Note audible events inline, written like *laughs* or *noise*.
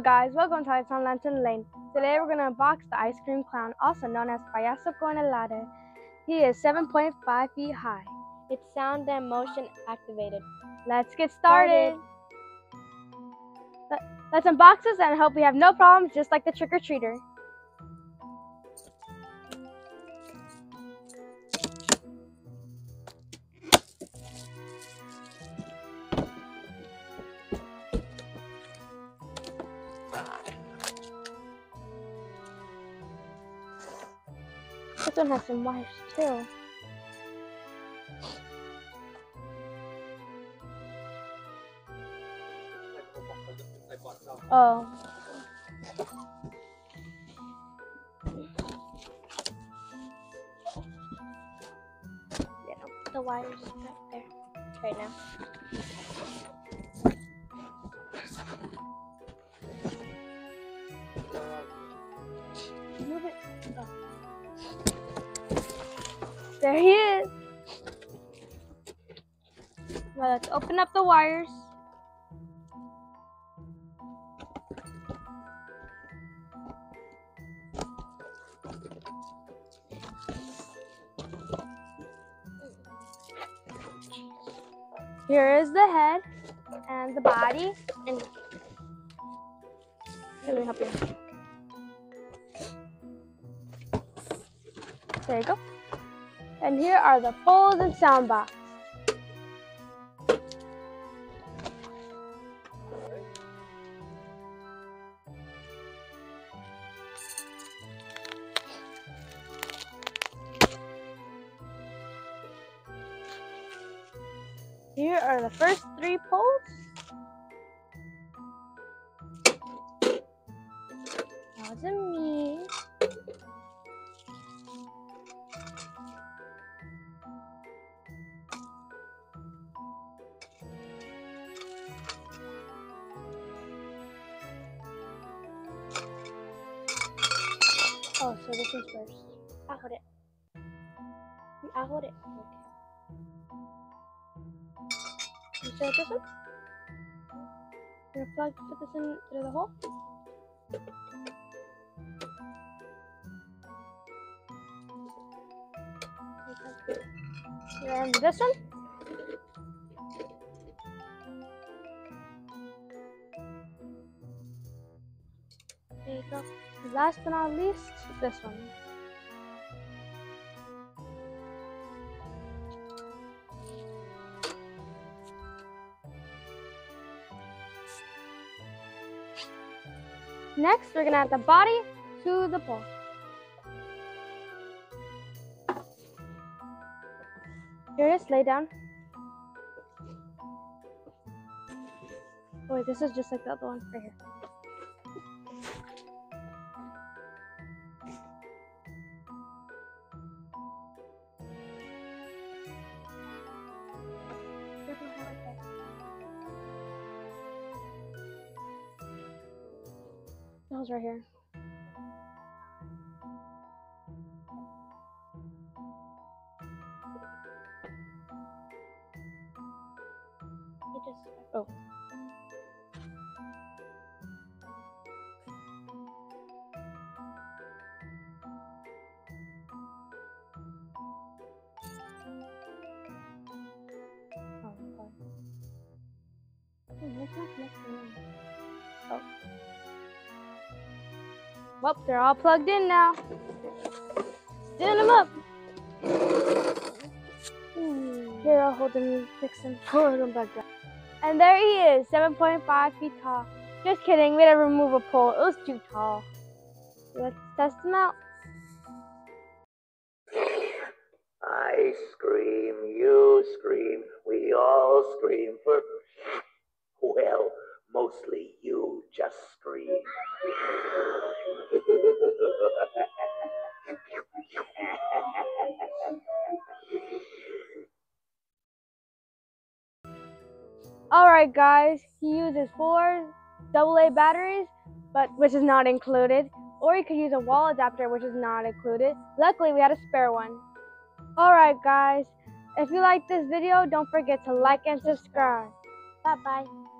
guys, welcome to Lights on Lantern Lane. Today we're gonna unbox the Ice Scream Clown, also known as Payaso con helado. He is 7.5 feet high. It's sound and motion activated. Let's get started. Let- Let's unbox this and hope we have no problems, just like the trick one has some wires too. Oh. Yeah, the wires right there. Right now. There he is. Well, let's open up the wires. Here is the head and the body. And Let me help you. There you go. And here are the poles and sound box. Here are the first three poles. Wasn't me. Oh, so this is first. I'll hold it. I'll hold it. You set this one? You're gonna plug put this in through the hole? And this one? There you go. Last but not least, this one. Next, we're gonna add the body to the pole. Here lay down. Oh, wait, this is just like the other one, right here. Right here. Oh, Well, they're all plugged in now. Stand them up. Here, I'll hold them and fix them. *laughs* Hold them back down. And there he is, 7.5 feet tall. Just kidding, we had to remove a pole. It was too tall. Let's test him out. I scream, you scream, Alright guys, he uses four AA batteries, but which is not included. Or you could use a wall adapter, which is not included. Luckily, we had a spare one. Alright guys, if you like this video, don't forget to like and subscribe. bye bye.